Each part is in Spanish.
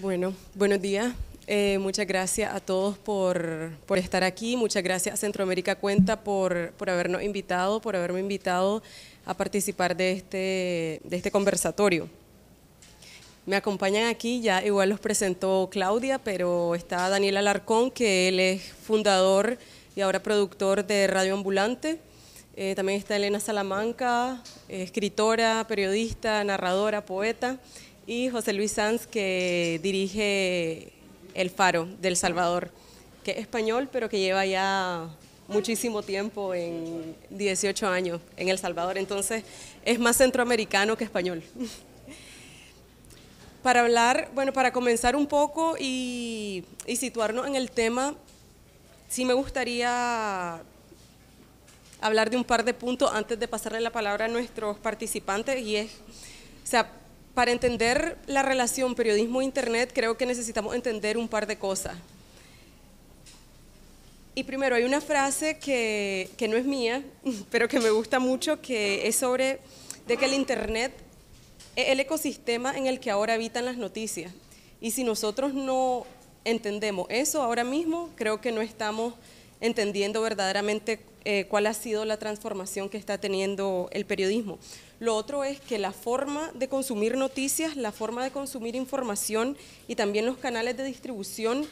Bueno, buenos días. Eh, muchas gracias a todos por, por, estar aquí. Muchas gracias a Centroamérica Cuenta por, por, habernos invitado, por haberme invitado a participar de este, de este conversatorio. Me acompañan aquí, ya igual los presentó Claudia, pero está Daniel Alarcón, que él es fundador y ahora productor de Radio Ambulante. Eh, también está Elena Salamanca, escritora, periodista, narradora, poeta y José Luis Sanz, que dirige El Faro del Salvador, que es español, pero que lleva ya muchísimo tiempo, en 18 años, en El Salvador. Entonces, es más centroamericano que español. para hablar, bueno, para comenzar un poco y, y situarnos en el tema, sí me gustaría hablar de un par de puntos antes de pasarle la palabra a nuestros participantes y es, o sea, para entender la relación periodismo-internet creo que necesitamos entender un par de cosas. Y primero, hay una frase que, que, no es mía, pero que me gusta mucho, que es sobre de que el Internet es el ecosistema en el que ahora habitan las noticias. Y si nosotros no entendemos eso ahora mismo, creo que no estamos entendiendo verdaderamente eh, cuál ha sido la transformación que está teniendo el periodismo. Lo otro es que la forma de consumir noticias, la forma de consumir información y también los canales de distribución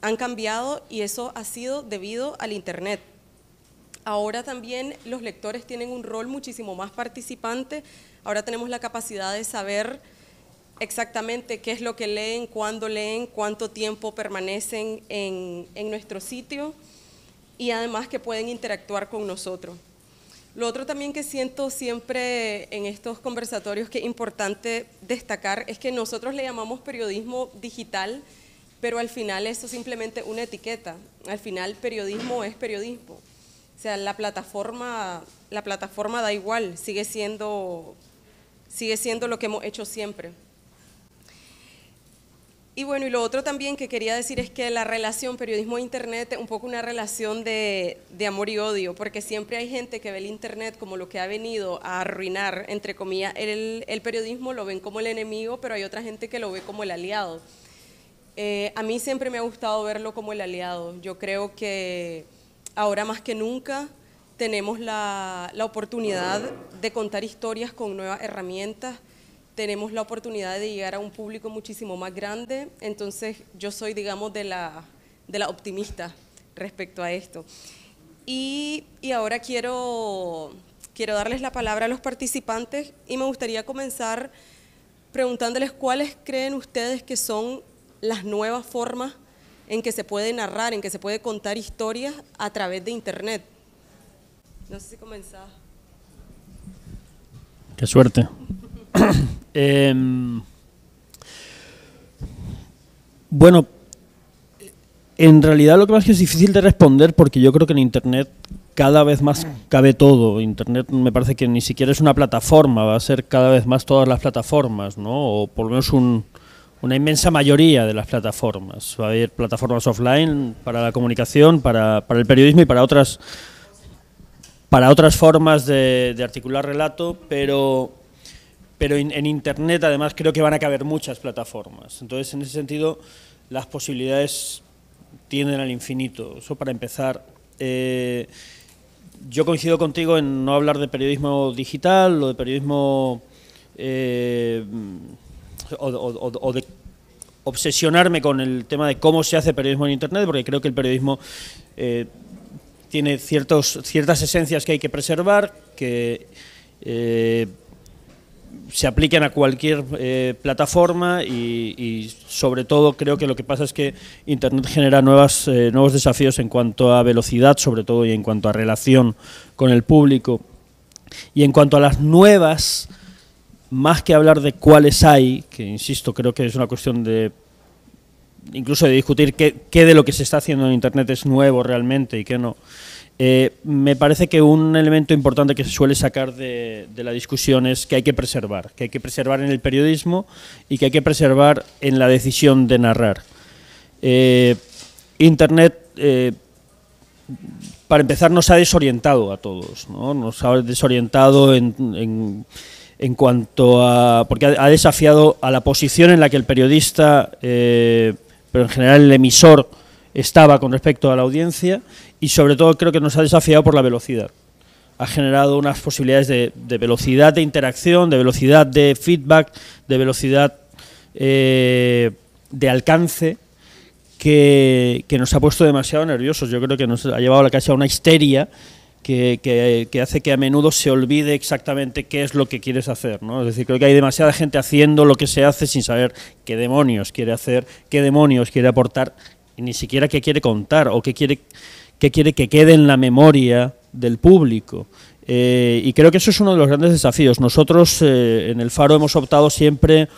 han cambiado y eso ha sido debido al Internet. Ahora también los lectores tienen un rol muchísimo más participante, ahora tenemos la capacidad de saber exactamente qué es lo que leen, cuándo leen, cuánto tiempo permanecen en, en nuestro sitio y además que pueden interactuar con nosotros. Lo otro también que siento siempre en estos conversatorios que es importante destacar es que nosotros le llamamos periodismo digital, pero al final eso es simplemente una etiqueta. Al final periodismo es periodismo. O sea, la plataforma, la plataforma da igual, sigue siendo, sigue siendo lo que hemos hecho siempre. Y bueno, y lo otro también que quería decir es que la relación periodismo-internet es un poco una relación de, amor y odio, porque siempre hay gente que ve el internet como lo que ha venido a arruinar, entre comillas, el, periodismo, lo ven como el enemigo, pero hay otra gente que lo ve como el aliado. Eh, a mí siempre me ha gustado verlo como el aliado. Yo creo que ahora más que nunca tenemos la oportunidad de contar historias con nuevas herramientas, tenemos la oportunidad de llegar a un público muchísimo más grande, entonces yo soy, digamos, de la, de la optimista respecto a esto. Y, y, ahora quiero, quiero darles la palabra a los participantes y me gustaría comenzar preguntándoles cuáles creen ustedes que son las nuevas formas en que se puede narrar, en que se puede contar historias a través de Internet. No sé si comenzás. Qué suerte. Em, bueno, en realidad lo que pasa es que es difícil de responder porque yo creo que en Internet cada vez más cabe todo. Internet me parece que ni siquiera es una plataforma, va a ser cada vez más todas las plataformas, ¿no? O por lo menos una inmensa mayoría de las plataformas. Va a haber plataformas offline para la comunicación, para, el periodismo y para otras para otras formas de, de articular relato, pero pero en, Internet además creo que van a caber muchas plataformas. Entonces, en ese sentido, las posibilidades tienden al infinito. Eso para empezar. Eh, yo coincido contigo en no hablar de periodismo digital o de periodismo eh, o, de obsesionarme con el tema de cómo se hace periodismo en Internet, porque creo que el periodismo eh, tiene ciertos, ciertas esencias que hay que preservar, que se apliquen a cualquier eh, plataforma y, sobre todo creo que lo que pasa es que Internet genera nuevas, eh, nuevos desafíos en cuanto a velocidad sobre todo y en cuanto a relación con el público. Y en cuanto a las nuevas más que hablar de cuáles hay que insisto creo que es una cuestión de incluso de discutir qué, qué de lo que se está haciendo en Internet es nuevo realmente y qué no eh, me parece que un elemento importante que se suele sacar de, la discusión es que hay que preservar, que hay que preservar en el periodismo y que hay que preservar en la decisión de narrar. Eh, Internet, eh, para empezar, nos ha desorientado a todos, nos ha desorientado en, cuanto a. porque ha, desafiado a la posición en la que el periodista, pero en general el emisor, estaba con respecto a la audiencia y sobre todo creo que nos ha desafiado por la velocidad. Ha generado unas posibilidades de, velocidad de interacción, de velocidad de feedback, de velocidad eh, de alcance que, nos ha puesto demasiado nerviosos. Yo creo que nos ha llevado a la casa a una histeria que, hace que a menudo se olvide exactamente qué es lo que quieres hacer. ¿no? Es decir, creo que hay demasiada gente haciendo lo que se hace sin saber qué demonios quiere hacer, qué demonios quiere aportar, y ni siquiera qué quiere contar o qué quiere, qué quiere que quede en la memoria del público. Eh, y creo que eso es uno de los grandes desafíos. Nosotros eh, en el Faro hemos optado siempre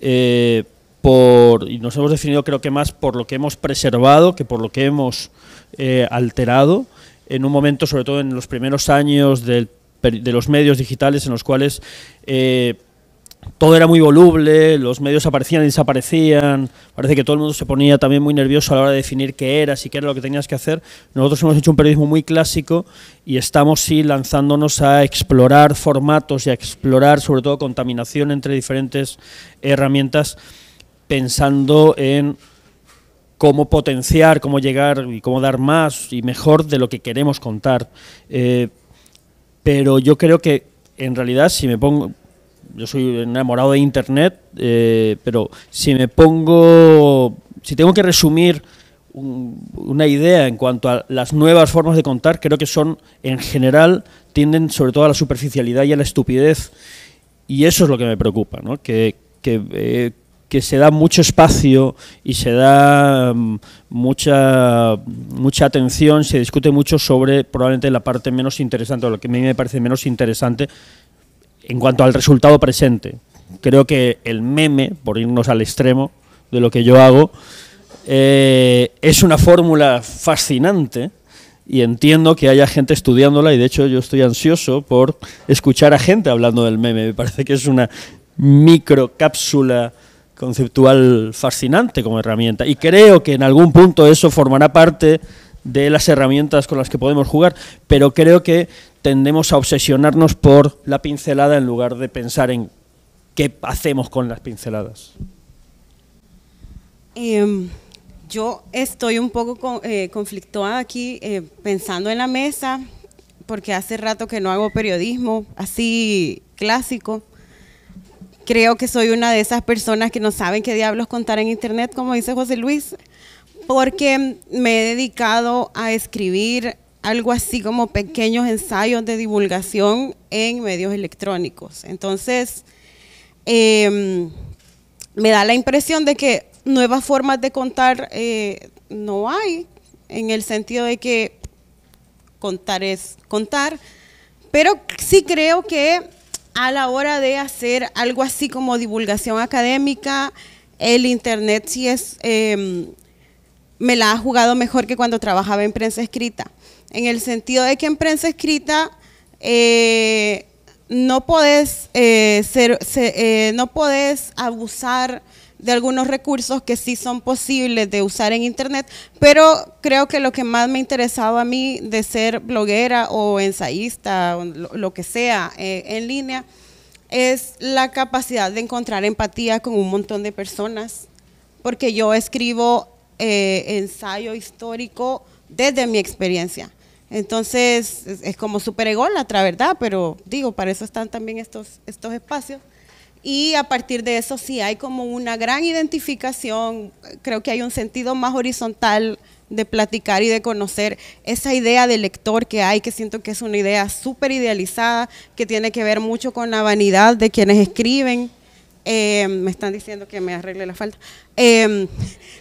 eh, por, y nos hemos definido creo que más por lo que hemos preservado que por lo que hemos alterado en un momento, sobre todo en los primeros años de los medios digitales en los cuales todo era muy voluble, los medios aparecían y desaparecían, parece que todo el mundo se ponía también muy nervioso a la hora de definir qué era, si qué era lo que tenías que hacer. Nosotros hemos hecho un periodismo muy clásico y estamos sí lanzándonos a explorar formatos y a explorar sobre todo contaminación entre diferentes herramientas pensando en cómo potenciar, cómo llegar y cómo dar más y mejor de lo que queremos contar. Eh, pero yo creo que en realidad si me pongo, yo soy enamorado de Internet, eh, pero si me pongo, si tengo que resumir una idea en cuanto a las nuevas formas de contar, creo que son en general tienden sobre todo a la superficialidad y a la estupidez. Y eso es lo que me preocupa, ¿no? que, eh, se da mucho espacio y se da mm, mucha mucha atención, se discute mucho sobre probablemente la parte menos interesante, o lo que a mí me parece menos interesante en cuanto al resultado presente. Creo que el meme, por irnos al extremo de lo que yo hago, eh, es una fórmula fascinante y entiendo que haya gente estudiándola y de hecho yo estoy ansioso por escuchar a gente hablando del meme. Me parece que es una micro cápsula conceptual fascinante como herramienta. Y creo que en algún punto eso formará parte de las herramientas con las que podemos jugar, pero creo que tendemos a obsesionarnos por la pincelada en lugar de pensar en qué hacemos con las pinceladas. Em, yo estoy un poco eh, conflictuada aquí eh, pensando en la mesa, porque hace rato que no hago periodismo así clásico creo que soy una de esas personas que no saben qué diablos contar en internet, como dice José Luis, porque me he dedicado a escribir algo así como pequeños ensayos de divulgación en medios electrónicos. Entonces, em, me da la impresión de que nuevas formas de contar eh, no hay, en el sentido de que contar es contar, pero sí creo que a la hora de hacer algo así como divulgación académica, el Internet sí es, em, me la ha jugado mejor que cuando trabajaba en prensa escrita, en el sentido de que en prensa escrita eh, eh, eh, no puedes abusar de algunos recursos que sí son posibles de usar en Internet, pero creo que lo que más me ha interesado a mí de ser bloguera o ensayista, o lo, que sea en línea, es la capacidad de encontrar empatía con un montón de personas, porque yo escribo ensayo histórico desde mi experiencia. Entonces, es, como súper ególatra, ¿verdad? Pero digo, para eso están también estos, estos espacios. Y a partir de eso sí hay como una gran identificación, creo que hay un sentido más horizontal de platicar y de conocer esa idea del lector que hay, que siento que es una idea súper idealizada, que tiene que ver mucho con la vanidad de quienes escriben eh, me están diciendo que me arregle la falta, em,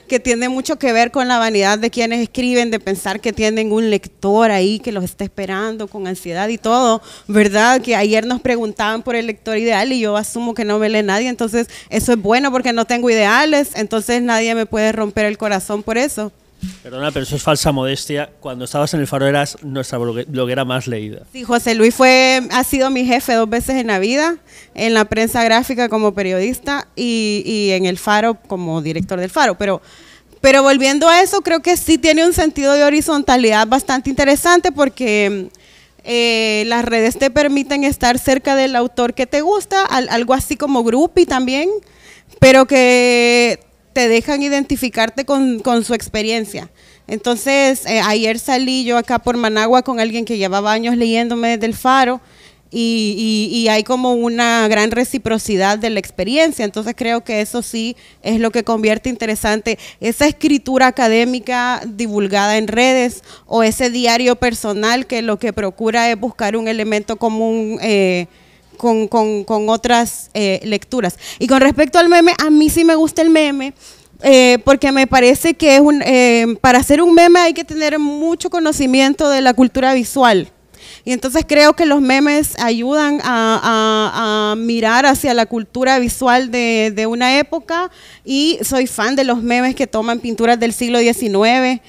que tiene mucho que ver con la vanidad de quienes escriben, de pensar que tienen un lector ahí que los está esperando con ansiedad y todo, ¿verdad? Que ayer nos preguntaban por el lector ideal y yo asumo que no me lee nadie, entonces eso es bueno porque no tengo ideales, entonces nadie me puede romper el corazón por eso. Perdona, pero eso es falsa modestia. Cuando estabas en el Faro eras nuestra bloguera más leída. Sí, José Luis fue, ha sido mi jefe dos veces en la vida, en la prensa gráfica como periodista y, en el Faro como director del Faro. Pero, pero volviendo a eso, creo que sí tiene un sentido de horizontalidad bastante interesante porque Eh, las redes te permiten estar cerca del autor que te gusta, algo así como Groupie también, pero que te dejan identificarte con, su experiencia. Entonces, eh, ayer salí yo acá por Managua con alguien que llevaba años leyéndome desde el faro y, hay como una gran reciprocidad de la experiencia. Entonces creo que eso sí es lo que convierte interesante esa escritura académica divulgada en redes o ese diario personal que lo que procura es buscar un elemento común. Eh, con, otras eh, lecturas. Y con respecto al meme, a mí sí me gusta el meme, eh, porque me parece que es un, para hacer un meme hay que tener mucho conocimiento de la cultura visual. Y entonces creo que los memes ayudan a, mirar hacia la cultura visual de, una época y soy fan de los memes que toman pinturas del siglo XIX,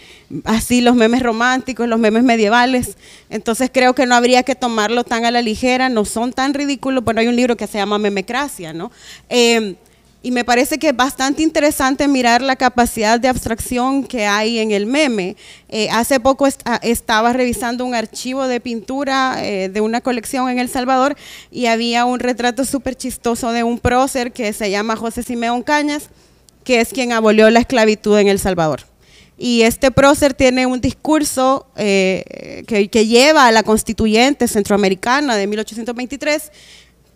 así los memes románticos, los memes medievales. Entonces creo que no habría que tomarlo tan a la ligera, no son tan ridículos. Bueno, hay un libro que se llama Memecracia, ¿no? Eh, y me parece que es bastante interesante mirar la capacidad de abstracción que hay en el meme. Eh, hace poco ah, estaba revisando un archivo de pintura eh, de una colección en El Salvador y había un retrato súper chistoso de un prócer que se llama José Simeón Cañas, que es quien abolió la esclavitud en El Salvador. Y este prócer tiene un discurso eh, que, lleva a la constituyente centroamericana de 1823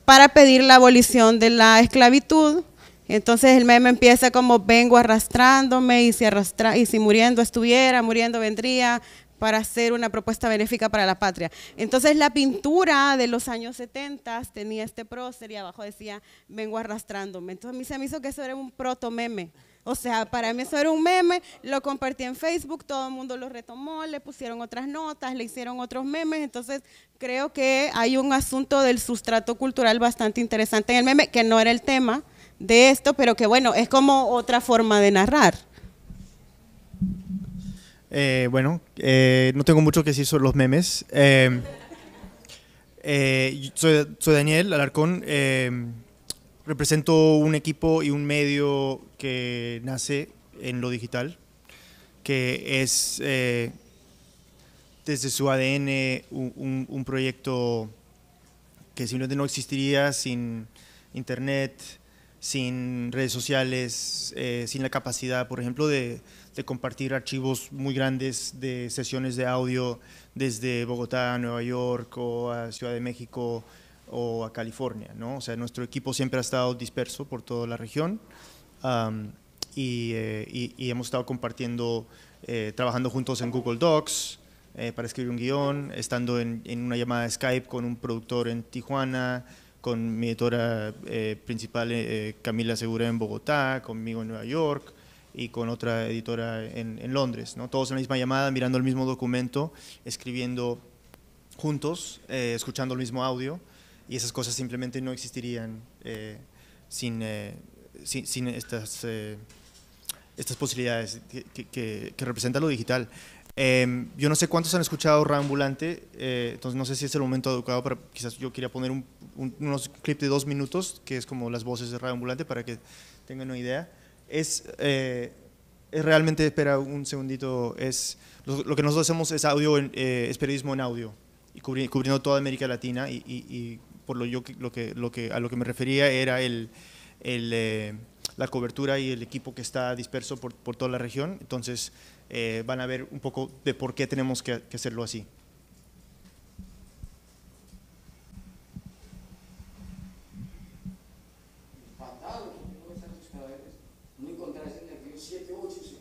para pedir la abolición de la esclavitud entonces el meme empieza como vengo arrastrándome y si, arrastra, y si muriendo estuviera, muriendo vendría para hacer una propuesta benéfica para la patria. Entonces la pintura de los años 70 tenía este prócer y abajo decía vengo arrastrándome. Entonces a mí se me hizo que eso era un proto meme. O sea, para mí eso era un meme, lo compartí en Facebook, todo el mundo lo retomó, le pusieron otras notas, le hicieron otros memes, entonces creo que hay un asunto del sustrato cultural bastante interesante en el meme, que no era el tema, de esto, pero que bueno, es como otra forma de narrar. Eh, bueno, eh, no tengo mucho que decir sobre los memes. Eh, soy, soy, Daniel Alarcón. Represento un equipo y un medio que nace en lo digital, que es desde su ADN un, proyecto que simplemente no existiría sin internet, sin redes sociales, eh, sin la capacidad, por ejemplo, de, compartir archivos muy grandes de sesiones de audio desde Bogotá a Nueva York o a Ciudad de México o a California. ¿no? O sea, nuestro equipo siempre ha estado disperso por toda la región eh, y, hemos estado compartiendo, eh, trabajando juntos en Google Docs para escribir un guion, estando en, en una llamada de Skype con un productor en Tijuana, con mi editora eh, principal eh, eh, Camila Segura en Bogotá, conmigo en Nueva York y con otra editora en, Londres, ¿no? todos en la misma llamada, mirando el mismo documento, escribiendo juntos, escuchando el mismo audio y esas cosas simplemente no existirían sin, sin, estas, estas posibilidades que, que, que representa lo digital. Em, yo no sé cuántos han escuchado Reambulante, eh, entonces no sé si es el momento adecuado, pero quizás yo quería poner un, unos clips de dos minutos, que es como las voces de Reambulante, para que tengan una idea. Es, eh, es realmente, espera un segundito, es lo, que nosotros hacemos es audio, eh, es periodismo en audio, y cubriendo toda América Latina, y, por lo, yo, lo, que, lo que, a lo que me refería era el, el, eh, la cobertura y el equipo que está disperso por, por toda la región. Entonces eh, van a ver un poco de por qué tenemos que, que hacerlo así. Empatados, no 7, 8, 7?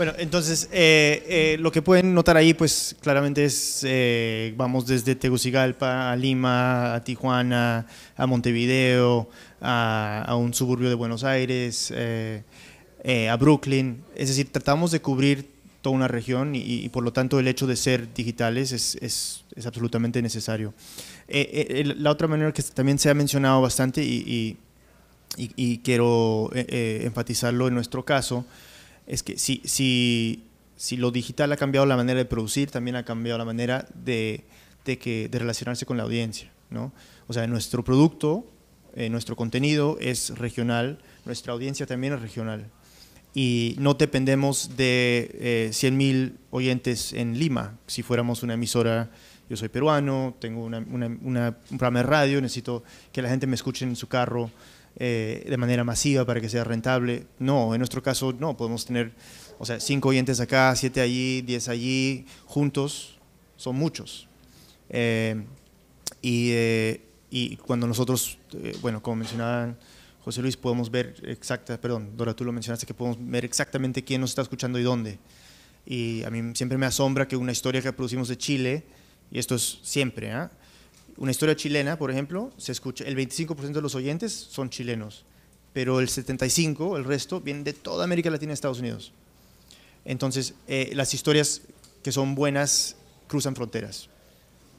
Bueno, entonces eh, eh, lo que pueden notar ahí, pues claramente es, eh, vamos desde Tegucigalpa a Lima, a Tijuana, a Montevideo, a, un suburbio de Buenos Aires, eh, eh, a Brooklyn. Es decir, tratamos de cubrir toda una región y, por lo tanto el hecho de ser digitales es, es- es absolutamente necesario. La otra manera que también se ha mencionado bastante y, y- y- quiero enfatizarlo en nuestro caso, es que si, si, si lo digital ha cambiado la manera de producir, también ha cambiado la manera de, de que, de relacionarse con la audiencia. ¿no? O sea, nuestro producto, eh, nuestro contenido es regional, nuestra audiencia también es regional. Y no dependemos de eh, 100.000 oyentes en Lima. Si fuéramos una emisora, yo soy peruano, tengo una- una- un programa de radio, necesito que la gente me escuche en su carro eh, de manera masiva para que sea rentable. No, en nuestro caso no, podemos tener, o sea, cinco oyentes acá, siete allí, diez allí, juntos, son muchos. Eh, y, eh, y cuando nosotros, eh, bueno, como mencionaban José Luis, podemos ver exacta, perdón, Dora, tú lo mencionaste, que podemos ver exactamente quién nos está escuchando y dónde. Y a mí siempre me asombra que una historia que producimos de Chile, y esto es siempre, ¿ah? Una historia chilena, por ejemplo, se escucha, el 25% de los oyentes son chilenos, pero el 75%, el resto, vienen de toda América Latina y Estados Unidos. Entonces, eh, las historias que son buenas cruzan fronteras.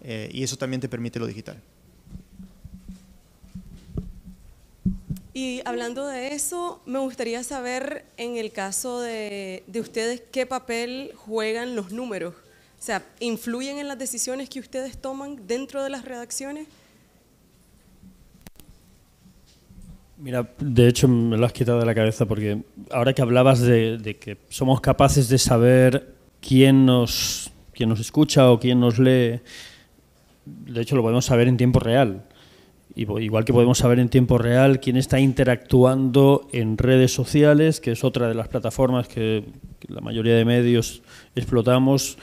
Eh, y eso también te permite lo digital. Y hablando de eso, me gustaría saber en el caso de, de ustedes qué papel juegan los números. O sea, ¿influyen en las decisiones que ustedes toman dentro de las redacciones? Mira, de hecho me lo has quitado de la cabeza porque ahora que hablabas de, de que somos capaces de saber quién nos, quién nos escucha o quién nos lee, de hecho lo podemos saber en tiempo real. Igual que podemos saber en tiempo real quién está interactuando en redes sociales, que es otra de las plataformas que la mayoría de medios explotamos,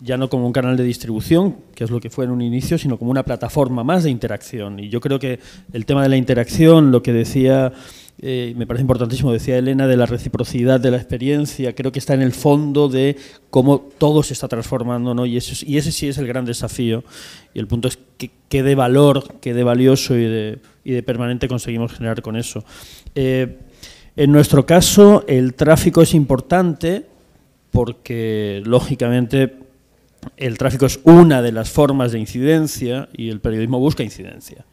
ya no como un canal de distribución, que es lo que fue en un inicio, sino como una plataforma más de interacción. Y yo creo que el tema de la interacción, lo que decía, eh, me parece importantísimo, decía Elena, de la reciprocidad de la experiencia, creo que está en el fondo de cómo todo se está transformando, ¿no? y, eso es- y ese sí es el gran desafío. Y el punto es que, qué de valor, qué de valioso y de, y de permanente conseguimos generar con eso. Eh, en nuestro caso, el tráfico es importante porque, lógicamente, el tráfico es una de las formas de incidencia y el periodismo busca incidencia.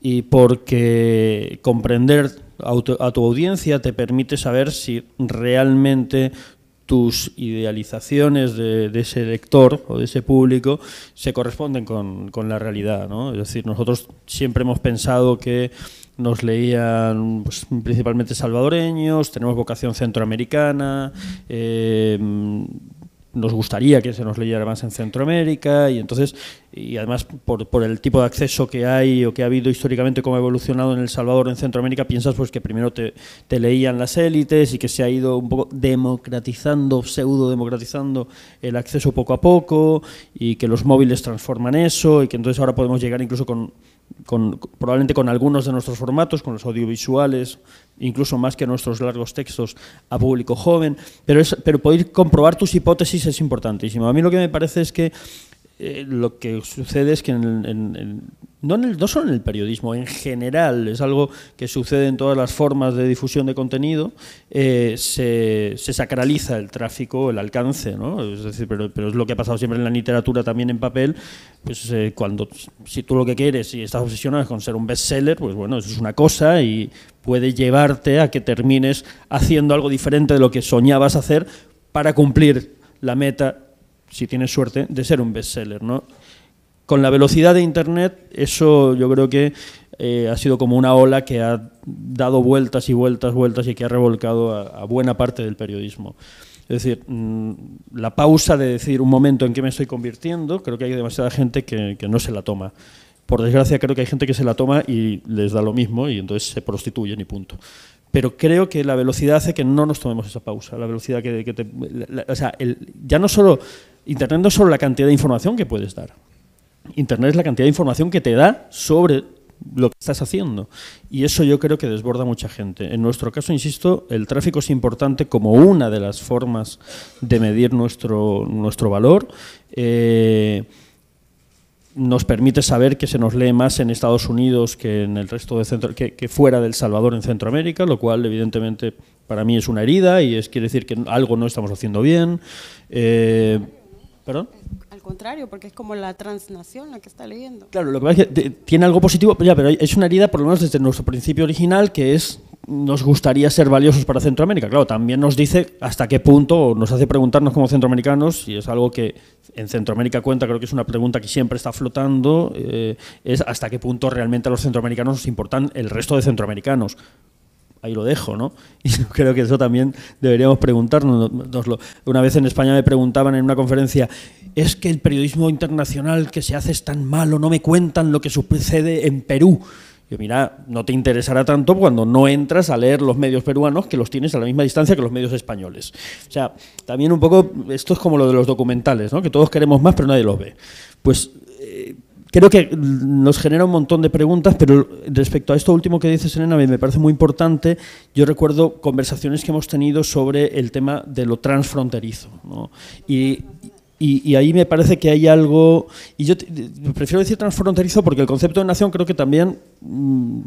Y porque comprender a tu, audiencia te permite saber si realmente tus idealizaciones de, de ese lector o de ese público se corresponden con, con la realidad. ¿no? Es decir, nosotros siempre hemos pensado que nos leían pues, principalmente salvadoreños, tenemos vocación centroamericana, eh, nos gustaría que se nos leyera más en Centroamérica y entonces y además por, por el tipo de acceso que hay o que ha habido históricamente cómo ha evolucionado en El Salvador en Centroamérica piensas pues que primero te, te leían las élites y que se ha ido un poco democratizando pseudo democratizando el acceso poco a poco y que los móviles transforman eso y que entonces ahora podemos llegar incluso con con, probablemente con algunos de nuestros formatos, con los audiovisuales, incluso más que nuestros largos textos, a público joven, pero, es, pero poder comprobar tus hipótesis es importantísimo. A mí lo que me parece es que eh, lo que sucede es que en en- en- no, en el- no solo en el periodismo, en general, es algo que sucede en todas las formas de difusión de contenido, eh, se, se sacraliza el tráfico, el alcance, ¿no? Es decir, pero, pero es lo que ha pasado siempre en la literatura, también en papel, pues eh, cuando, si tú lo que quieres y estás obsesionado con ser un bestseller, pues bueno, eso es una cosa y puede llevarte a que termines haciendo algo diferente de lo que soñabas hacer para cumplir la meta si tienes suerte, de ser un bestseller, ¿no? Con la velocidad de Internet, eso yo creo que eh, ha sido como una ola que ha dado vueltas y vueltas, vueltas y que ha revolcado a, buena parte del periodismo. Es decir, mm, la pausa de decir un momento en qué me estoy convirtiendo, creo que hay demasiada gente que, que no se la toma. Por desgracia, creo que hay gente que se la toma y les da lo mismo y entonces se prostituyen y punto. Pero creo que la velocidad hace que no nos tomemos esa pausa. La velocidad que, te, o sea, ya no solo Internet no es solo la cantidad de información que puedes dar. Internet es la cantidad de información que te da sobre lo que estás haciendo. Y eso yo creo que desborda a mucha gente. En nuestro caso, insisto, el tráfico es importante como una de las formas de medir nuestro, nuestro valor. Eh, nos permite saber que se nos lee más en Estados Unidos que en el resto de centro, que, fuera del Salvador en Centroamérica, lo cual evidentemente para mí es una herida y es quiere decir que algo no estamos haciendo bien. Eh, ¿Perdón? Al contrario, porque es como la transnación la que está leyendo. Claro, lo que pasa es que tiene algo positivo, ya, pero es una herida por lo menos desde nuestro principio original, que es nos gustaría ser valiosos para Centroamérica. Claro, también nos dice hasta qué punto, o nos hace preguntarnos como centroamericanos, y es algo que en Centroamérica cuenta, creo que es una pregunta que siempre está flotando, eh, es hasta qué punto realmente a los centroamericanos nos importan el resto de centroamericanos ahí lo dejo, ¿no? Y creo que eso también deberíamos preguntarnos. Una vez en España me preguntaban en una conferencia, es que el periodismo internacional que se hace es tan malo, no me cuentan lo que sucede en Perú. Yo, mira, no te interesará tanto cuando no entras a leer los medios peruanos que los tienes a la misma distancia que los medios españoles. O sea, también un poco, esto es como lo de los documentales, ¿no? Que todos queremos más, pero nadie los ve. Pues creo que nos genera un montón de preguntas, pero respecto a esto último que dices, Elena, me parece muy importante. Yo recuerdo conversaciones que hemos tenido sobre el tema de lo transfronterizo. ¿no? Y, ahí me parece que hay algo. Y yo prefiero decir transfronterizo porque el concepto de nación creo que también. mm,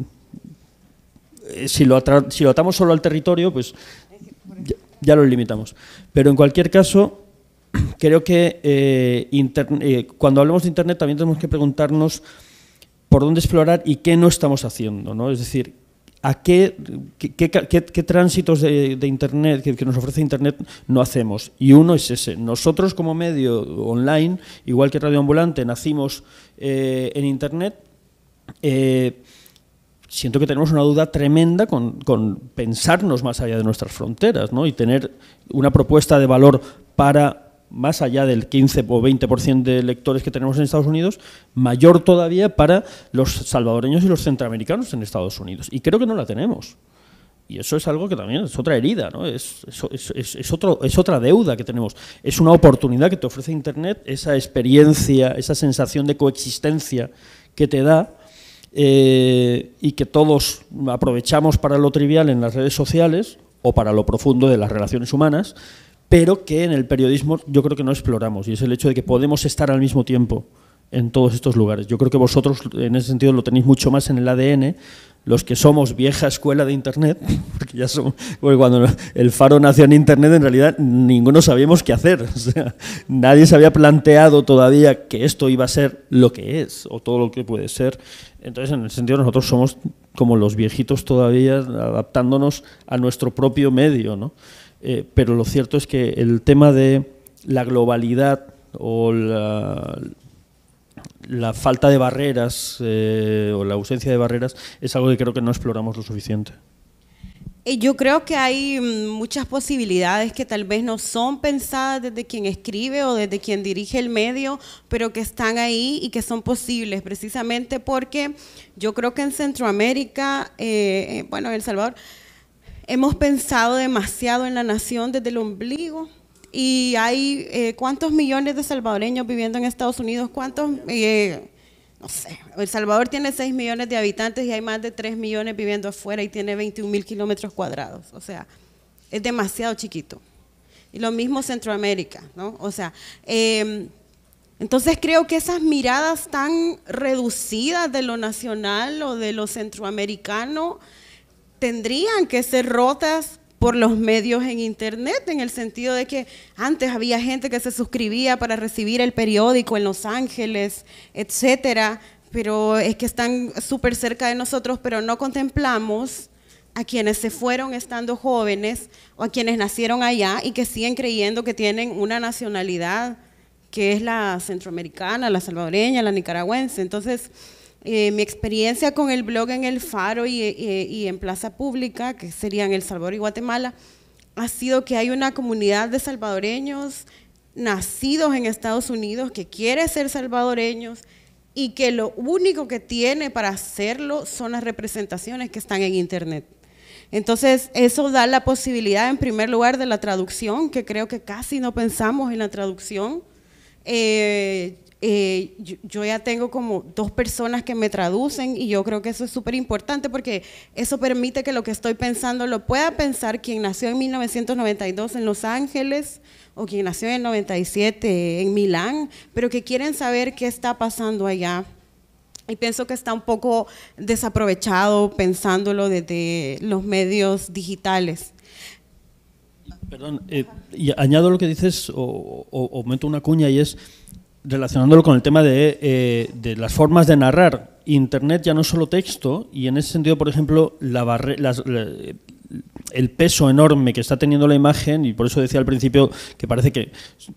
si, lo atamos solo al territorio, pues ya lo limitamos. Pero en cualquier caso, creo que eh, eh, cuando hablamos de Internet también tenemos que preguntarnos por dónde explorar y qué no estamos haciendo. ¿no? Es decir, a qué, qué, qué- tránsitos de, de Internet que, nos ofrece Internet no hacemos. Y uno es ese. Nosotros como medio online, igual que Radio Ambulante, nacimos eh, en Internet. siento que tenemos una duda tremenda con, con pensarnos más allá de nuestras fronteras ¿no? y tener una propuesta de valor para más allá del 15 o 20% de lectores que tenemos en Estados Unidos, mayor todavía para los salvadoreños y los centroamericanos en Estados Unidos. Y creo que no la tenemos. Y eso es algo que también es otra herida, ¿no? es, es- otro, es otra deuda que tenemos. Es una oportunidad que te ofrece Internet, esa experiencia, esa sensación de coexistencia que te da eh, y que todos aprovechamos para lo trivial en las redes sociales o para lo profundo de las relaciones humanas, pero que en el periodismo yo creo que no exploramos, y es el hecho de que podemos estar al mismo tiempo en todos estos lugares. Yo creo que vosotros en ese sentido lo tenéis mucho más en el ADN, los que somos vieja escuela de Internet, porque ya somos, porque cuando el Faro nació en Internet en realidad ninguno sabíamos qué hacer, o sea, nadie se había planteado todavía que esto iba a ser lo que es o todo lo que puede ser. Entonces, en ese sentido, nosotros somos como los viejitos todavía adaptándonos a nuestro propio medio, ¿no? Eh, pero lo cierto es que el tema de la globalidad o la, la falta de barreras eh, o la ausencia de barreras es algo que creo que no exploramos lo suficiente. Eh, Yo creo que hay mm, muchas posibilidades que tal vez no son pensadas desde quien escribe o desde quien dirige el medio, pero que están ahí y que son posibles, precisamente porque yo creo que en Centroamérica, eh, eh, bueno, en El Salvador, hemos pensado demasiado en la nación desde el ombligo. Y hay eh, cuántos millones de salvadoreños viviendo en Estados Unidos, cuántos, eh, no sé, El Salvador tiene 6 millones de habitantes y hay más de 3 millones viviendo afuera y tiene 21 mil kilómetros cuadrados. O sea, es demasiado chiquito. Y lo mismo Centroamérica, ¿no? O sea, eh, entonces creo que esas miradas tan reducidas de lo nacional o de lo centroamericano tendrían que ser rotas por los medios en internet, en el sentido de que antes había gente que se suscribía para recibir el periódico en Los Ángeles, etcétera, pero es que están súper cerca de nosotros, pero no contemplamos a quienes se fueron estando jóvenes o a quienes nacieron allá y que siguen creyendo que tienen una nacionalidad que es la centroamericana, la salvadoreña, la nicaragüense. Entonces, eh, mi experiencia con el blog en El Faro y, y- y en Plaza Pública, que serían El Salvador y Guatemala, ha sido que hay una comunidad de salvadoreños nacidos en Estados Unidos que quiere ser salvadoreños, y que lo único que tiene para hacerlo son las representaciones que están en Internet. Entonces, eso da la posibilidad, en primer lugar, de la traducción, que creo que casi no pensamos en la traducción. Eh, eh, yo, ya tengo como dos personas que me traducen y yo creo que eso es súper importante porque eso permite que lo que estoy pensando lo pueda pensar quien nació en 1992 en Los Ángeles o quien nació en el 97 en Milán, pero que quieren saber qué está pasando allá. Y pienso que está un poco desaprovechado pensándolo desde los medios digitales. Perdón, eh, y añado lo que dices, o, o- o meto una cuña, y es relacionándolo con el tema de, eh, de las formas de narrar. Internet ya no es solo texto, y en ese sentido, por ejemplo, la las- la- el peso enorme que está teniendo la imagen, y por eso decía al principio que parece que,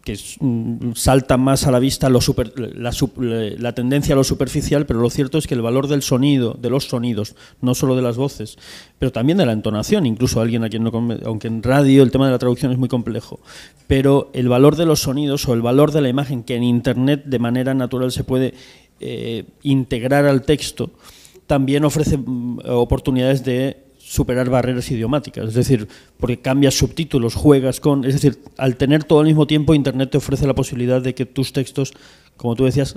que mm, salta más a la vista la, tendencia a lo superficial, pero lo cierto es que el valor del sonido, de los sonidos, no solo de las voces, pero también de la entonación, incluso alguien a quien no, aunque en radio el tema de la traducción es muy complejo, pero el valor de los sonidos o el valor de la imagen que en Internet de manera natural se puede eh, integrar al texto, también ofrece mm, oportunidades de superar barreras idiomáticas, es decir, porque cambias subtítulos, juegas con, es decir, al tener todo al mismo tiempo, Internet te ofrece la posibilidad de que tus textos, como tú decías,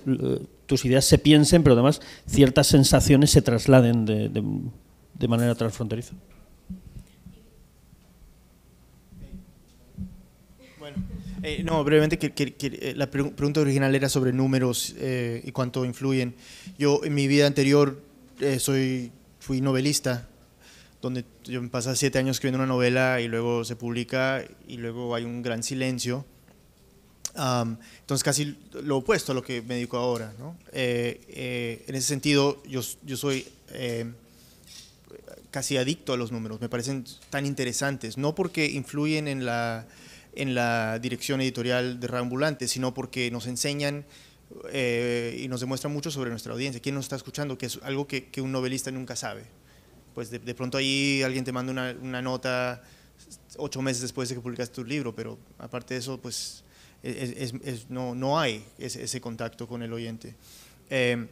tus ideas se piensen, pero además ciertas sensaciones se trasladen de, manera transfronteriza. Eh, no, brevemente, eh, la pregu- pregunta original era sobre números eh, y cuánto influyen. Yo en mi vida anterior eh, soy, fui novelista, donde yo me pasé siete años escribiendo una novela y luego se publica y luego hay un gran silencio. Am, entonces casi lo opuesto a lo que me dedico ahora. ¿no? Eh, eh, en ese sentido, yo, yo soy... eh, casi adicto a los números, me parecen tan interesantes, no porque influyen en la, en la dirección editorial de Rambulante, sino porque nos enseñan eh, y nos demuestran mucho sobre nuestra audiencia, quién nos está escuchando, que es algo que, que un novelista nunca sabe. Pues de, de pronto ahí alguien te manda una, una nota ocho meses después de que publicaste tu libro, pero aparte de eso, pues es- es- no, no hay ese, contacto con el oyente. Eh,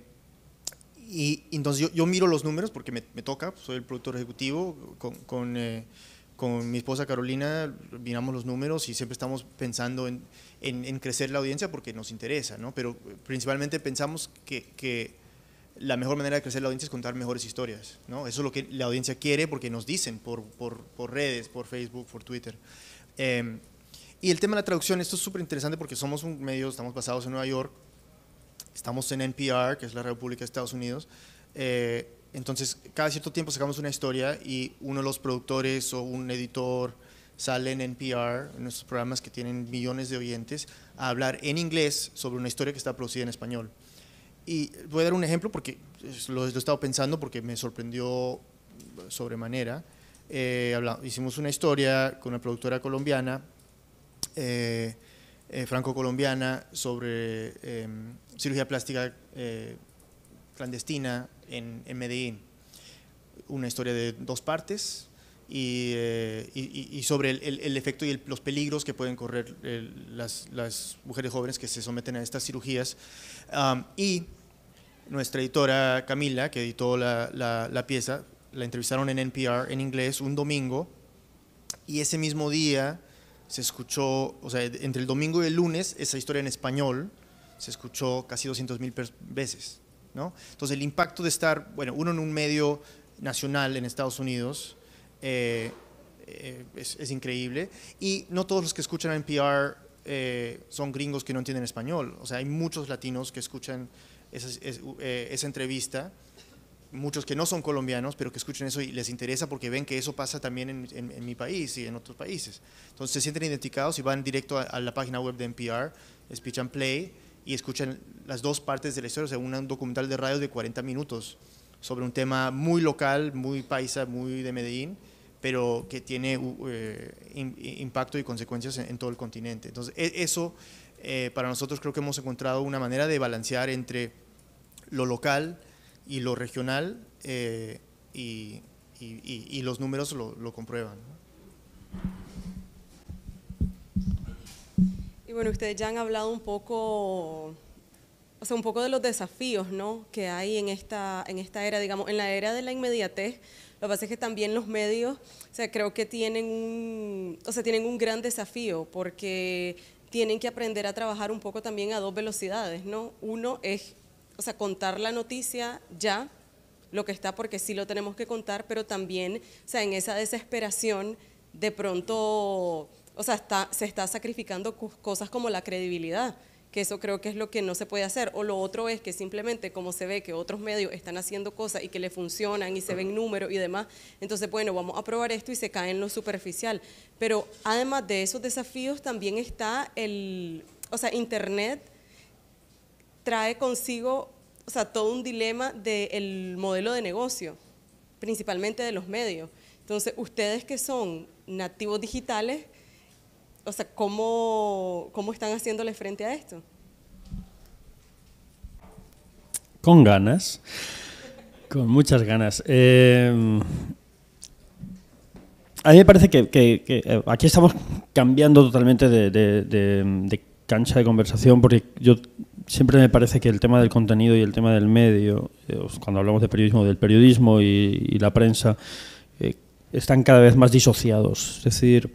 y entonces yo, miro los números porque me, toca, soy el productor ejecutivo, con, con, eh, con mi esposa Carolina miramos los números y siempre estamos pensando en, en- crecer la audiencia porque nos interesa, ¿no? pero principalmente pensamos que la mejor manera de crecer la audiencia es contar mejores historias. ¿no? Eso es lo que la audiencia quiere porque nos dicen por, por, por redes, por Facebook, por Twitter. Eh, y el tema de la traducción, esto es súper interesante porque somos un medio, estamos basados en Nueva York, Estamos en NPR, que es la República de Estados Unidos. Eh, entonces, cada cierto tiempo sacamos una historia y uno de los productores o un editor sale en NPR, en nuestros programas que tienen millones de oyentes, a hablar en inglés sobre una historia que está producida en español. Y voy a dar un ejemplo porque lo, lo he estado pensando porque me sorprendió sobremanera. Eh, habla- hicimos una historia con una productora colombiana eh, eh, franco-colombiana sobre eh, cirugía plástica eh, clandestina en, en Medellín. Una historia de dos partes y, eh, y- y- y sobre el, el- el efecto y el- los peligros que pueden correr el- las, las mujeres jóvenes que se someten a estas cirugías. Am, y nuestra editora Camila, que editó la, la- la pieza, la entrevistaron en NPR en inglés un domingo y ese mismo día se escuchó, o sea, entre el domingo y el lunes, esa historia en español se escuchó casi 200 mil veces, ¿no? Entonces el impacto de estar, bueno, uno en un medio nacional en Estados Unidos eh, eh, es, es increíble y no todos los que escuchan NPR eh, son gringos que no entienden español, o sea, hay muchos latinos que escuchan esas- es- eh, esa entrevista muchos que no son colombianos, pero que escuchan eso y les interesa porque ven que eso pasa también en, en- en mi país y en otros países. Entonces se sienten identificados y van directo a, a la página web de NPR, Speech and Play, y escuchan las dos partes de la historia, o sea, un documental de radio de 40 minutos sobre un tema muy local, muy paisa, muy de Medellín, pero que tiene eh, im- impacto y consecuencias en, en todo el continente. Entonces e- eso, eh, para nosotros creo que hemos encontrado una manera de balancear entre lo local y lo regional eh, y, los números lo, lo comprueban. Y bueno, ustedes ya han hablado un poco o sea, un poco de los desafíos, ¿no? Que hay en esta, en esta era, digamos, en la era de la inmediatez. Lo que pasa es que también los medios, o sea, creo que tienen un, o sea, tienen un gran desafío porque tienen que aprender a trabajar un poco también a dos velocidades, ¿no? Uno es, o sea, contar la noticia ya, lo que está, porque sí lo tenemos que contar, pero también, o sea, en esa desesperación, de pronto, o sea, se está sacrificando cosas como la credibilidad que eso creo que es lo que no se puede hacer. O lo otro es que simplemente como se ve que otros medios están haciendo cosas y que le funcionan y se ven números y demás, entonces bueno, vamos a probar esto y se cae en lo superficial. Pero además de esos desafíos también está el, o sea, Internet trae consigo, o sea, todo un dilema del modelo de negocio, principalmente de los medios. Entonces, ustedes que son nativos digitales, o sea, ¿cómo, ¿cómo están haciéndole frente a esto? Con ganas, con muchas ganas. Eh, a mí me parece que, eh, aquí estamos cambiando totalmente de, cancha de conversación porque yo siempre me parece que el tema del contenido y el tema del medio, eh, cuando hablamos de periodismo, del periodismo y, la prensa, están cada vez más disociados. Es decir,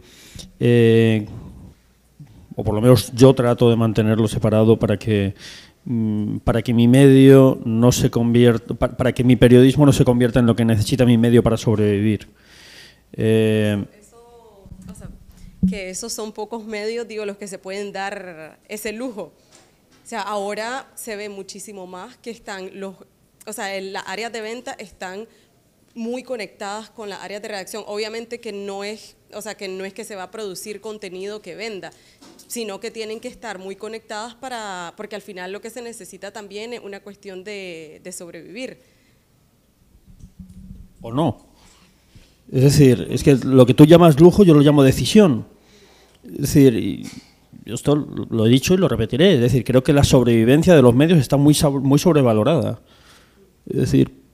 eh, o por lo menos yo trato de mantenerlo separado para que mm, para que mi medio no se convierta, para, que mi periodismo no se convierta en lo que necesita mi medio para sobrevivir. Eh, que esos son pocos medios, digo, los que se pueden dar ese lujo. O sea, ahora se ve muchísimo más que están los, o sea, en las áreas de venta están muy conectadas con las áreas de redacción. Obviamente que no es, o sea, que no es que se va a producir contenido que venda, sino que tienen que estar muy conectadas para, porque al final lo que se necesita también es una cuestión de, sobrevivir. ¿O no? Es decir, es que lo que tú llamas lujo yo lo llamo decisión. Es decir, yo esto lo he dicho y lo repetiré, es decir, creo que la sobrevivencia de los medios está muy, muy sobrevalorada. Es decir,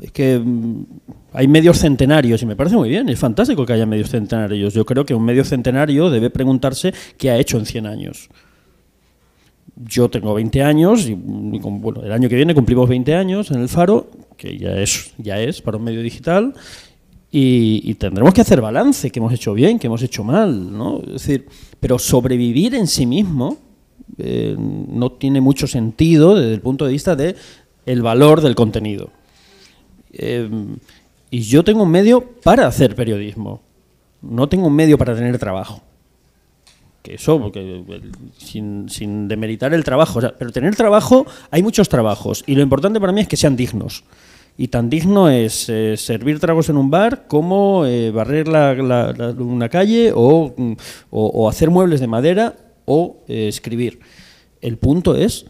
es que mm, hay medios centenarios y me parece muy bien, es fantástico que haya medios centenarios. Yo creo que un medio centenario debe preguntarse qué ha hecho en 100 años. Yo tengo 20 años y, bueno, el año que viene cumplimos 20 años en el Faro, que ya es, ya es para un medio digital, y, tendremos que hacer balance, que hemos hecho bien, que hemos hecho mal, ¿no? Decir, pero sobrevivir en sí mismo eh, no tiene mucho sentido desde el punto de vista de valor del contenido. Em, y yo tengo un medio para hacer periodismo, no tengo un medio para tener trabajo. Que eso, sin, sin demeritar el trabajo, pero tener trabajo, hay muchos trabajos y lo importante para mí es que sean dignos. Y tan digno es eh, servir tragos en un bar como eh, barrer una calle o, o, hacer muebles de madera o eh, escribir. El punto es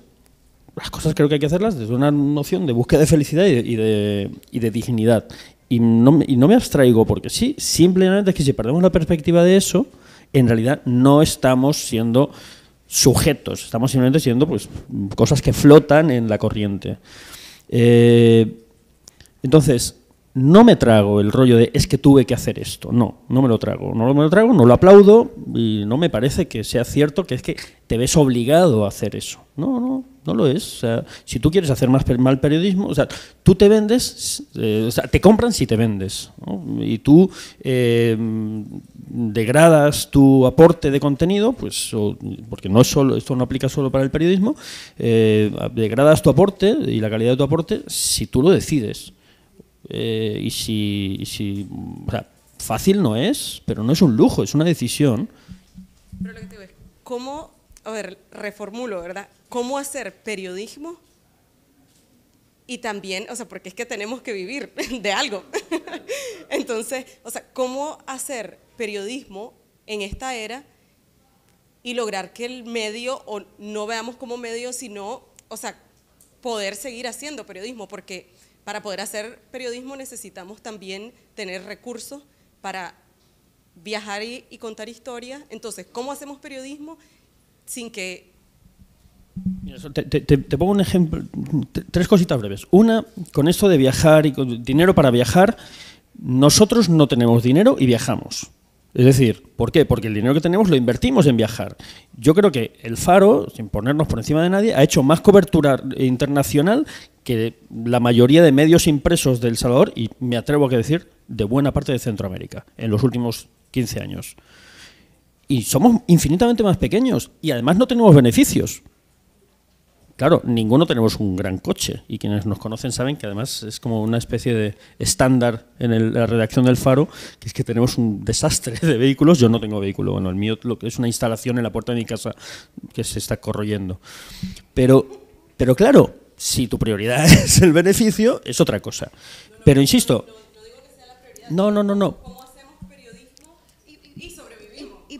las cosas creo que hay que hacerlas desde una noción de búsqueda de felicidad y de, y de, dignidad. Y no, y no me abstraigo porque sí, simplemente es que si perdemos la perspectiva de eso, en realidad no estamos siendo sujetos, estamos simplemente siendo pues, cosas que flotan en la corriente. Eh, entonces, no me trago el rollo de es que tuve que hacer esto. No, no me lo trago. No me lo trago, no lo aplaudo y no me parece que sea cierto que es que te ves obligado a hacer eso. No, no, no lo es. O sea, si tú quieres hacer más mal periodismo, o sea, tú te vendes, eh, o sea, te compran si te vendes. Y tú eh, degradas tu aporte de contenido, pues, porque no es solo, esto no aplica solo para el periodismo, eh, degradas tu aporte y la calidad de tu aporte si tú lo decides. Y si, si o sea, fácil no es, pero no es un lujo, es una decisión. Pero lo que te digo es, ¿cómo, a ver, reformulo, ¿verdad? ¿Cómo hacer periodismo? Y también, o sea, porque es que tenemos que vivir de algo. Entonces, o sea, ¿cómo hacer periodismo en esta era y lograr que el medio, o no veamos como medio, sino, o sea, poder seguir haciendo periodismo? Porque para poder hacer periodismo necesitamos también tener recursos para viajar y, contar historias. Entonces, ¿cómo hacemos periodismo sin que... Te, pongo un ejemplo, tres cositas breves. Una, con esto de viajar y con dinero para viajar, nosotros no tenemos dinero y viajamos. Es decir, ¿por qué? Porque el dinero que tenemos lo invertimos en viajar. Yo creo que el Faro, sin ponernos por encima de nadie, ha hecho más cobertura internacional que la mayoría de medios impresos de El Salvador y me atrevo a decir de buena parte de Centroamérica en los últimos 15 años. Y somos infinitamente más pequeños y además no tenemos beneficios. Claro, ninguno tenemos un gran coche y quienes nos conocen saben que además es como una especie de estándar en la redacción del Faro, que es que tenemos un desastre de vehículos. Yo no tengo vehículo, bueno, el mío lo que es una instalación en la puerta de mi casa que se está corroyendo. Pero, pero claro, si tu prioridad es el beneficio, es otra cosa. Pero insisto, no, no, no, no.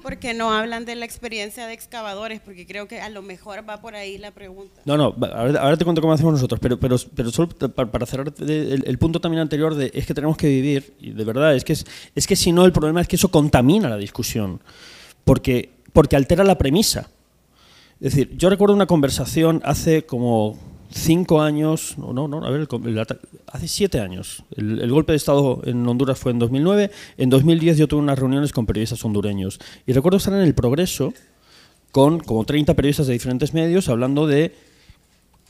Por qué no hablan de la experiencia de excavadores? Porque creo que a lo mejor va por ahí la pregunta. No, no, ahora, te cuento cómo hacemos nosotros, pero, pero, pero solo para, cerrar el, punto también anterior de es que tenemos que vivir, y de verdad, es que, es, es que si no el problema es que eso contamina la discusión, porque, porque altera la premisa. Es decir, yo recuerdo una conversación hace como cinco años, no, no, a ver, hace siete años. El, golpe de Estado en Honduras fue en 2009. En 2010 yo tuve unas reuniones con periodistas hondureños. Y recuerdo estar en el Progreso con como 30 periodistas de diferentes medios hablando de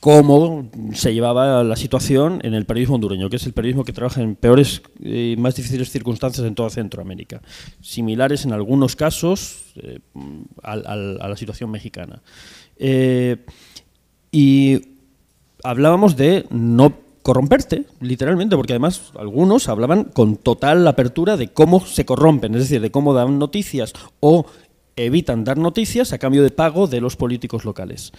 cómo se llevaba la situación en el periodismo hondureño, que es el periodismo que trabaja en peores y más difíciles circunstancias en toda Centroamérica, similares en algunos casos eh, a, la situación mexicana. Eh, y hablábamos de no corromperte, literalmente, porque además algunos hablaban con total apertura de cómo se corrompen, es decir, de cómo dan noticias o evitan dar noticias a cambio de pago de los políticos locales.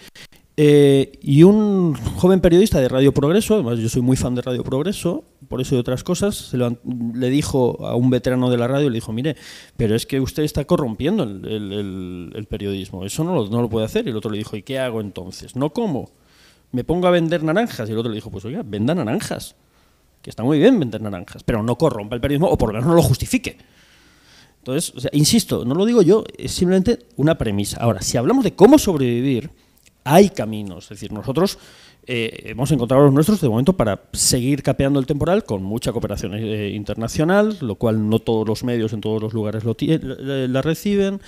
Eh, y un joven periodista de Radio Progreso, además yo soy muy fan de Radio Progreso, por eso y otras cosas, le dijo a un veterano de la radio, le dijo, mire, pero es que usted está corrompiendo el, periodismo, eso no lo, no lo puede hacer. Y el otro le dijo, ¿y qué hago entonces? No cómo me pongo a vender naranjas. Y el otro le dijo, pues oiga, venda naranjas. Que está muy bien vender naranjas, pero no corrompa el periodismo o por lo menos no lo justifique. Entonces, insisto, no lo digo yo, es simplemente una premisa. Ahora, si hablamos de cómo sobrevivir, hay caminos. Es decir, nosotros eh, hemos encontrado los nuestros de momento para seguir capeando el temporal con mucha cooperación eh, internacional, lo cual no todos los medios en todos los lugares lo la reciben.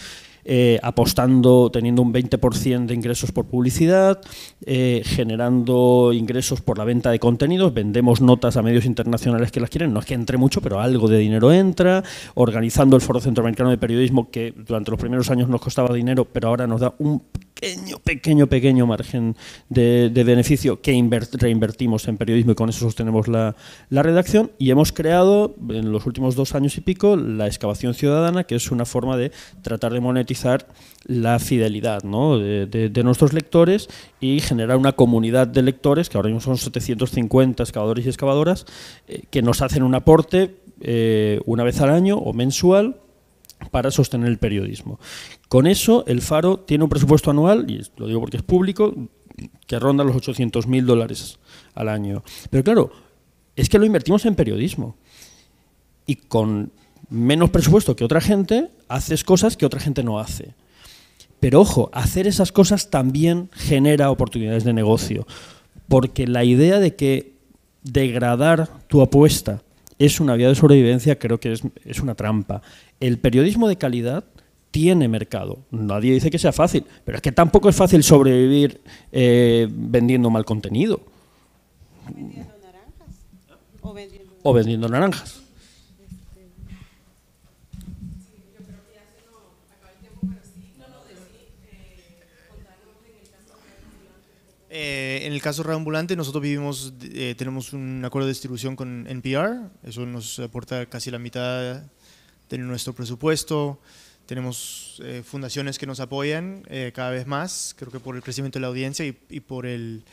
Eh, apostando, teniendo un 20% de ingresos por publicidad, eh, generando ingresos por la venta de contenidos, vendemos notas a medios internacionales que las quieren, no es que entre mucho, pero algo de dinero entra, organizando el Foro Centroamericano de Periodismo, que durante los primeros años nos costaba dinero, pero ahora nos da un pequeño, pequeño, pequeño margen de, beneficio que reinvertimos en periodismo y con eso sostenemos la, redacción. Y hemos creado en los últimos dos años y pico la excavación ciudadana, que es una forma de tratar de monetizar la fidelidad de, nuestros lectores y generar una comunidad de lectores, que ahora mismo son 750 excavadores y excavadoras, eh, que nos hacen un aporte eh, una vez al año o mensual para sostener el periodismo. Con eso, el Faro tiene un presupuesto anual, y lo digo porque es público, que ronda los 800.000 dólares al año. Pero claro, es que lo invertimos en periodismo. Y con menos presupuesto que otra gente, haces cosas que otra gente no hace. Pero ojo, hacer esas cosas también genera oportunidades de negocio. Porque la idea de que degradar tu apuesta es una vía de sobrevivencia creo que es una trampa el periodismo de calidad tiene mercado. Nadie dice que sea fácil, pero es que tampoco es fácil sobrevivir eh, vendiendo mal contenido. ¿Vendiendo naranjas? ¿O vendiendo, naranjas? Eh, en el caso Reambulante, nosotros vivimos, eh, tenemos un acuerdo de distribución con NPR, eso nos aporta casi la mitad de nuestro presupuesto, tenemos eh, fundaciones que nos apoyan eh, cada vez más, creo que por el crecimiento de la audiencia y, por el,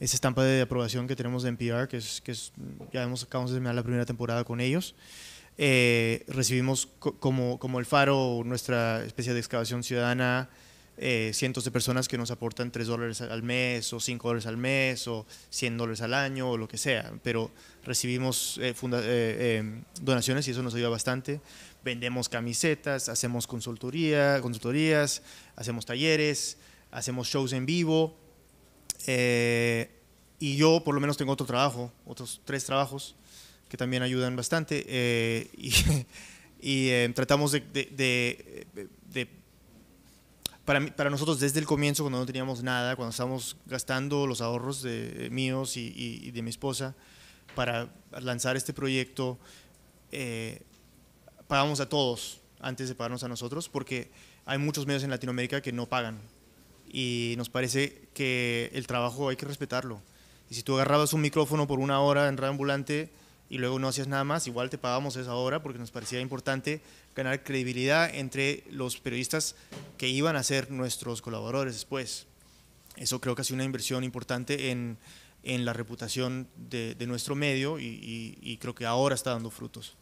esa estampa de aprobación que tenemos de NPR, que es, que es ya hemos, acabamos de terminar la primera temporada con ellos. Eh, recibimos como, como el Faro, nuestra especie de excavación ciudadana, cientos de personas que nos aportan 3 dólares al mes o 5 dólares al mes o 100 dólares al año o lo que sea, pero recibimos donaciones y eso nos ayuda bastante vendemos camisetas, hacemos consultoría, consultorías, hacemos talleres, hacemos shows en vivo. Eh, y yo por lo menos tengo otro trabajo, otros tres trabajos que también ayudan bastante. Eh, y eh, tratamos de, para, mí- para nosotros desde el comienzo, cuando no teníamos nada, cuando estábamos gastando los ahorros de, míos y, de mi esposa para lanzar este proyecto, pagamos a todos antes de pagarnos a nosotros, porque hay muchos medios en Latinoamérica que no pagan y nos parece que el trabajo hay que respetarlo. Y si tú agarrabas un micrófono por una hora en radio ambulante y luego no hacías nada más, igual te pagamos esa hora porque nos parecía importante ganar credibilidad entre los periodistas que iban a ser nuestros colaboradores después. Eso creo que ha sido una inversión importante en, en la reputación de, de nuestro medio y, y- y creo que ahora está dando frutos.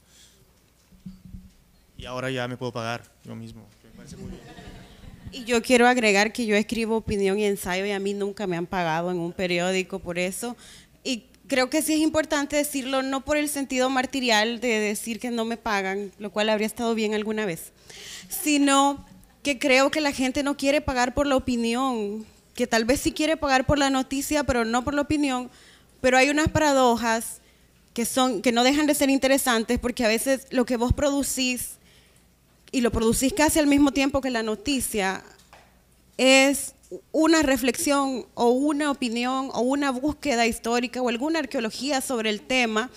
Y ahora ya me puedo pagar yo mismo. Y yo quiero agregar que yo escribo opinión y ensayo y a mí nunca me han pagado en un periódico por eso. Y creo que sí es importante decirlo, no por el sentido martirial de decir que no me pagan, lo cual habría estado bien alguna vez, sino que creo que la gente no quiere pagar por la opinión, que tal vez sí quiere pagar por la noticia, pero no por la opinión, pero hay unas paradojas que son que no dejan de ser interesantes porque a veces lo que vos producís y lo producís casi al mismo tiempo que la noticia, es una reflexión o una opinión o una búsqueda histórica o alguna arqueología sobre el tema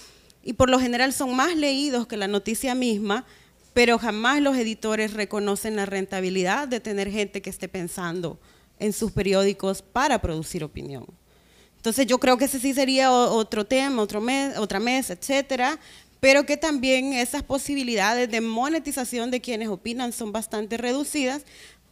y por lo general son más leídos que la noticia misma, pero jamás los editores reconocen la rentabilidad de tener gente que esté pensando en sus periódicos para producir opinión. Entonces yo creo que ese sí sería otro tema, otro mes, otra mesa, etcétera, pero que también esas posibilidades de monetización de quienes opinan son bastante reducidas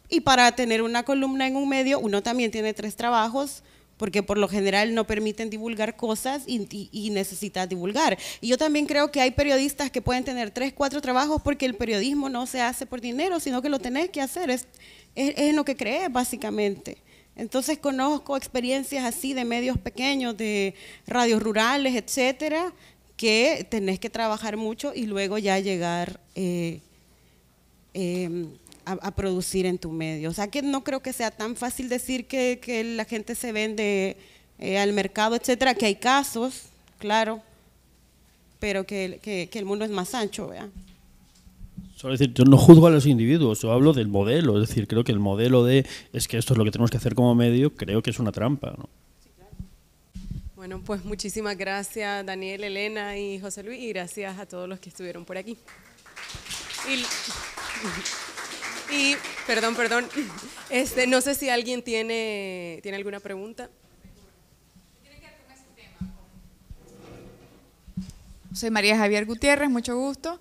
y para tener una columna en un medio uno también tiene tres trabajos porque por lo general no permiten divulgar cosas y, y, necesitas divulgar. Y yo también creo que hay periodistas que pueden tener tres, cuatro trabajos porque el periodismo no se hace por dinero, sino que lo tenés que hacer, es, es, es lo que crees básicamente. Entonces conozco experiencias así de medios pequeños, de radios rurales, etcétera, que tenés que trabajar mucho y luego ya llegar eh, eh, a, producir en tu medio. O sea que no creo que sea tan fácil decir que, que la gente se vende eh, al mercado, etcétera, que hay casos, claro, pero que, que- el mundo es más ancho, ¿verdad? Solo decir, yo no juzgo a los individuos, yo hablo del modelo. Es decir, creo que el modelo de es que esto es lo que tenemos que hacer como medio, creo que es una trampa. ¿no? Bueno, pues muchísimas gracias Daniel, Elena y José Luis y gracias a todos los que estuvieron por aquí. Y, y, perdón, perdón, este, no sé si alguien tiene, tiene alguna pregunta. Soy María Javier Gutiérrez, mucho gusto.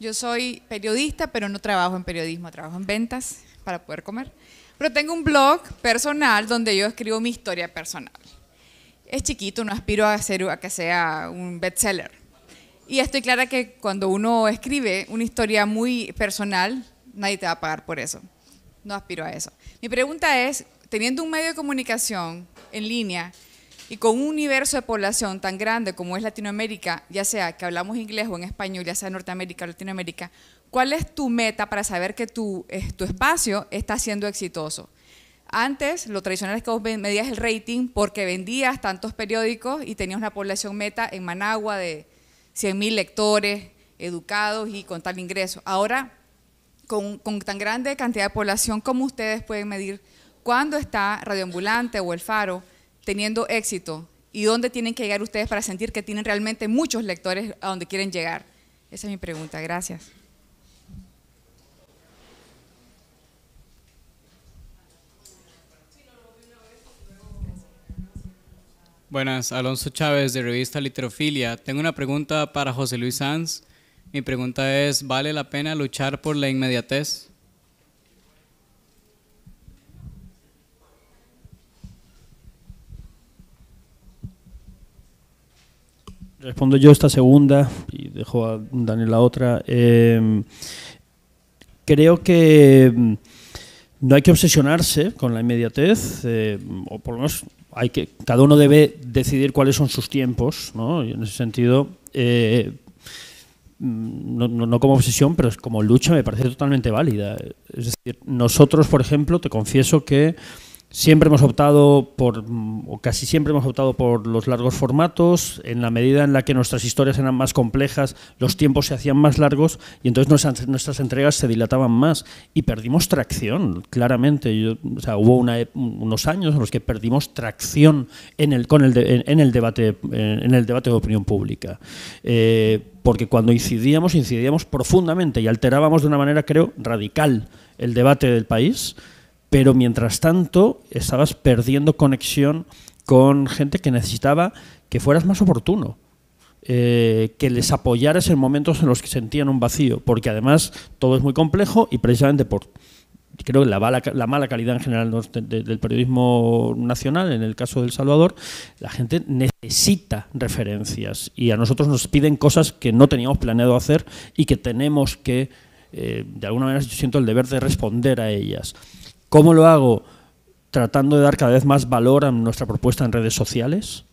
Yo soy periodista, pero no trabajo en periodismo, trabajo en ventas para poder comer. Pero tengo un blog personal donde yo escribo mi historia personal. Es chiquito, no aspiro a, hacer, a que sea un bestseller. Y estoy clara que cuando uno escribe una historia muy personal, nadie te va a pagar por eso. No aspiro a eso. Mi pregunta es, teniendo un medio de comunicación en línea y con un universo de población tan grande como es Latinoamérica, ya sea que hablamos inglés o en español, ya sea Norteamérica o Latinoamérica, ¿cuál es tu meta para saber que tu, tu espacio está siendo exitoso? Antes, lo tradicional es que vos medías el rating porque vendías tantos periódicos y tenías una población meta en Managua de 100.000 lectores educados y con tal ingreso. Ahora, con, con tan grande cantidad de población, ¿cómo ustedes pueden medir cuándo está Radioambulante o El Faro teniendo éxito y dónde tienen que llegar ustedes para sentir que tienen realmente muchos lectores a donde quieren llegar? Esa es mi pregunta. Gracias. Buenas, Alonso Chávez de revista Literofilia. Tengo una pregunta para José Luis Sanz. Mi pregunta es, ¿vale la pena luchar por la inmediatez? Respondo yo esta segunda y dejo a Daniel la otra. Eh, creo que mm, no hay que obsesionarse con la inmediatez, eh, o por lo menos hay que, cada uno debe decidir cuáles son sus tiempos, ¿no? Y en ese sentido, eh, no, no- no como obsesión, pero como lucha me parece totalmente válida. Es decir, nosotros, por ejemplo, te confieso que Siempre hemos optado por, o casi siempre hemos optado por los largos formatos. En la medida en la que nuestras historias eran más complejas, los tiempos se hacían más largos y entonces nuestras, entregas se dilataban más y perdimos tracción, claramente. Hubo una ep- unos años en los que perdimos tracción en el, debate, en el debate de opinión pública. Eh, porque cuando incidíamos, incidíamos profundamente y alterábamos de una manera, creo, radical el debate del país pero mientras tanto estabas perdiendo conexión con gente que necesitaba que fueras más oportuno, eh, que les apoyaras en momentos en los que sentían un vacío, porque además todo es muy complejo y precisamente por creo que la mala, la mala calidad en general del periodismo nacional, en el caso del Salvador, la gente necesita referencias y a nosotros nos piden cosas que no teníamos planeado hacer y que tenemos que, eh, de alguna manera, yo siento el deber de responder a ellas. ¿Cómo lo hago? Tratando de dar cada vez más valor a nuestra propuesta en redes sociales,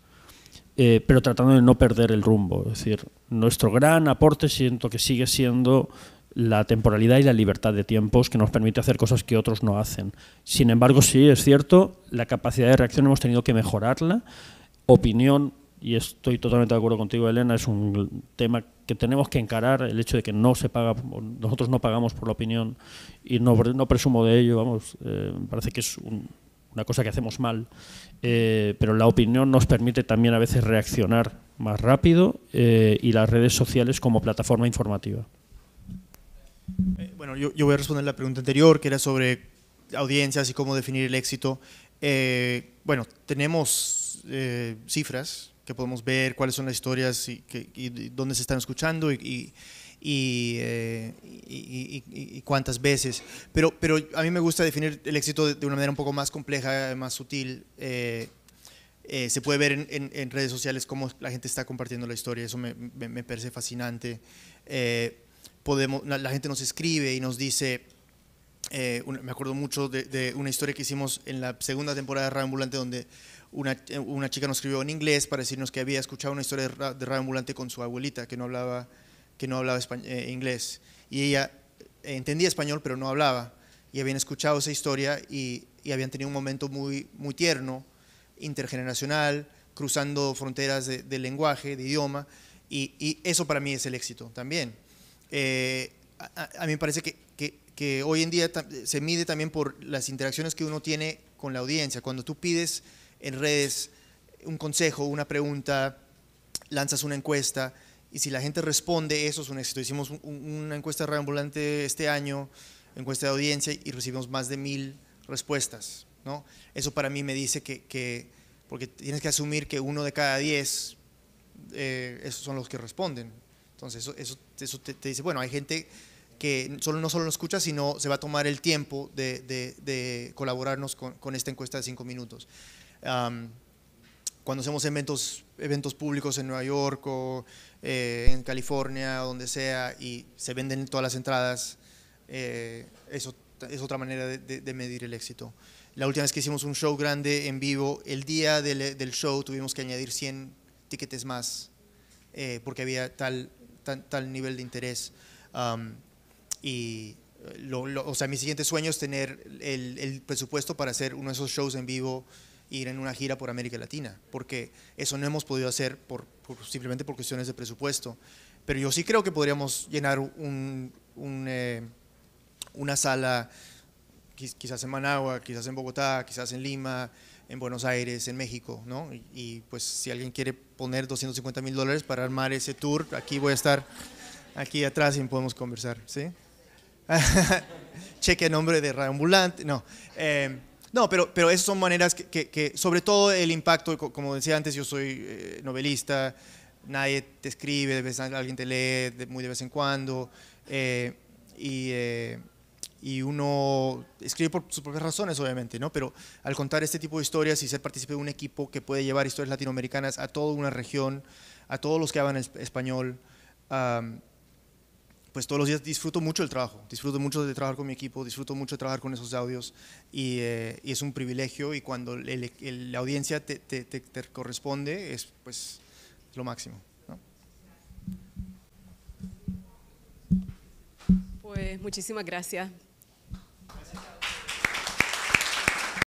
eh, pero tratando de no perder el rumbo. Es decir, nuestro gran aporte siento que sigue siendo la temporalidad y la libertad de tiempos que nos permite hacer cosas que otros no hacen. Sin embargo, sí, es cierto, la capacidad de reacción hemos tenido que mejorarla. Opinión, y estoy totalmente de acuerdo contigo, Elena, es un tema que tenemos que encarar, el hecho de que no se paga, nosotros no pagamos por la opinión y no, no presumo de ello, vamos, eh, parece que es un- una cosa que hacemos mal, eh, pero la opinión nos permite también a veces reaccionar más rápido eh, y las redes sociales como plataforma informativa. Bueno, yo, yo voy a responder la pregunta anterior, que era sobre audiencias y cómo definir el éxito. Bueno, tenemos cifras que podemos ver cuáles son las historias y, que- y de dónde se están escuchando y, y- y, eh, y- cuántas veces. Pero, pero a mí me gusta definir el éxito de, de una manera un poco más compleja, más sutil. Eh, eh, se puede ver en, en- en redes sociales cómo la gente está compartiendo la historia, eso me, me- me parece fascinante. Eh, podemos, la, la gente nos escribe y nos dice, eh, una- me acuerdo mucho de, de una historia que hicimos en la segunda temporada de Radio Ambulante donde una, eh, una chica nos escribió en inglés para decirnos que había escuchado una historia de, ra- de Radio Ambulante con su abuelita que no hablaba, que no hablaba españ- eh, inglés y ella eh, entendía español pero no hablaba y habían escuchado esa historia y, y habían tenido un momento muy, muy tierno, intergeneracional, cruzando fronteras de, lenguaje, de idioma y, y eso para mí es el éxito también. Eh, a, mí me parece que, que- que hoy en día se mide también por las interacciones que uno tiene con la audiencia. Cuando tú pides en redes un consejo, una pregunta, lanzas una encuesta y si la gente responde, eso es un éxito. Hicimos un- un- una encuesta reambulante este año, encuesta de audiencia y recibimos más de mil respuestas. ¿no? Eso para mí me dice que, que- porque tienes que asumir que uno de cada diez eh, esos son los que responden. Entonces, eso, eso, eso te, te dice, bueno, hay gente que solo, no solo nos escucha, sino se va a tomar el tiempo de, de- de colaborarnos con, con esta encuesta de cinco minutos. Am, cuando hacemos eventos, eventos públicos en Nueva York o eh, en California, o donde sea, y se venden todas las entradas, eh, eso es otra manera de, de- de medir el éxito. La última vez que hicimos un show grande en vivo, el día del, del show tuvimos que añadir 100 tickets más eh, porque había tal, tal, tal nivel de interés. Am, y lo- lo- o sea, mi siguiente sueño es tener el, el presupuesto para hacer uno de esos shows en vivo, ir en una gira por América Latina, porque eso no hemos podido hacer por, por- simplemente por cuestiones de presupuesto. Pero yo sí creo que podríamos llenar un, un, eh, una sala, quiz- quizás en Managua, quizás en Bogotá, quizás en Lima, en Buenos Aires, en México, ¿no? Y, y, pues si alguien quiere poner 250 mil dólares para armar ese tour, aquí voy a estar, aquí atrás y podemos conversar, ¿sí? Cheque a nombre de Radio Ambulante, no. Eh, no, pero, pero esas son maneras que, sobre todo el impacto, co- como decía antes, yo soy eh, novelista, nadie te escribe, de vez, alguien te lee muy de vez en cuando, eh, y, eh, y uno escribe por sus propias razones, obviamente, ¿no? Pero al contar este tipo de historias y ser partícipe de un equipo que puede llevar historias latinoamericanas a toda una región, a todos los que hablan es- español, pues todos los días disfruto mucho el trabajo, disfruto mucho de trabajar con mi equipo, disfruto mucho de trabajar con esos audios y, eh, es un privilegio y cuando el- la audiencia te, te- corresponde es pues lo máximo. Pues muchísimas gracias